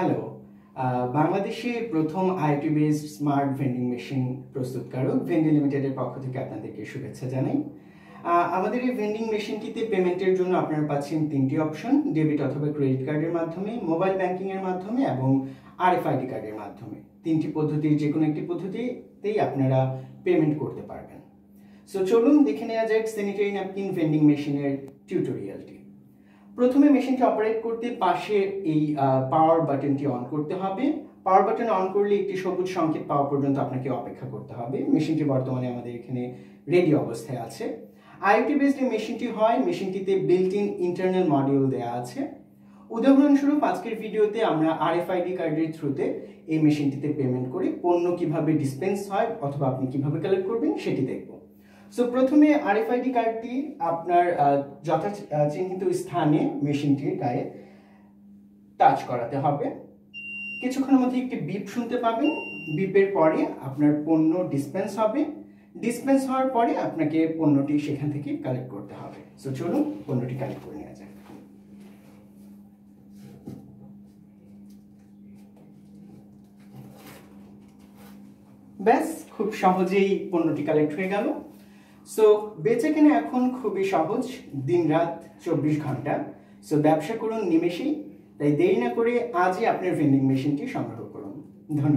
Hello বাংলাদেশে প্রথম IT based smart vending machine প্রস্তুতকারক ভেন্ডি লিমিটেডের পক্ষ থেকে আপনাদেরকে শুভেচ্ছা জানাই। আমাদের এই ভেন্ডিং মেশিনটিতে পেমেন্টের জন্য আপনারা পাচ্ছেন তিনটি অপশন ডেবিট অথবা ক্রেডিট কার্ডের মাধ্যমে মোবাইল ব্যাংকিং এর মাধ্যমে এবং আরএফআইডি কার্ডের মাধ্যমে। তিনটি পদ্ধতির যে কোনো একটি পদ্ধতিতেই আপনারা পেমেন্ট করতে পারবেন। সো চলুন দেখে নেওয়া যাক স্যানিটারি ন্যাপকিন ভেন্ডিং মেশিনের টিউটোরিয়ালটি প্রথমে মেশিনটি অপারেট করতে পাশে এই পাওয়ার বাটনটি অন করতে হবে। পাওয়ার বাটন অন করলে একটি সবুজ সংকেত পাওয়া পর্যন্ত আপনাকে অপেক্ষা করতে হবে। মেশিনটি বর্তমানে আমাদের এখানে রেডি অবস্থায় আছে। আইওটি বেসড মেশিনটি হয়, মেশিনটিতে বিল্ট ইন ইন্টারনাল মডিউল দেওয়া আছে। উদাহরণস্বরূপ আজকের ভিডিওতে আমরা আরএফআইডি কার্ডের থ্রুতে এই মেশিনটিতে পেমেন্ট করি পণ্য কীভাবে ডিসপেন্স হয় অথবা আপনি কীভাবে কালেক্ট করবেন সেটি দেখব। সো প্রথমে আরএফআইডি কার্ডটি আপনার যথা চিহ্নিত স্থানে মেশিনটির গায়ে টাচ করাতে হবে। কিছুক্ষণের মধ্যে একটি বিপ শুনতে পাবেন। বিপের পরে আপনার পণ্য ডিসপেন্স হবে। ডিসপেন্স হওয়ার পরে আপনাকে পণ্যটি সেখান থেকে কালেক্ট করতে হবে। সো চলুন পণ্যটি কালেক্ট করে নেওয়া যাক। ব্যাস, খুব সহজেই পণ্যটি কালেক্ট হয়ে গেল। সো বেচে কেনা এখন খুবই সহজ দিন রাত চব্বিশ ঘণ্টা। সো ব্যবসা করুন নিমেষেই, তাই দেরি না করে আজই আপনার ভেন্ডিং মেশিনটি সংগ্রহ করুন। ধন্যবাদ।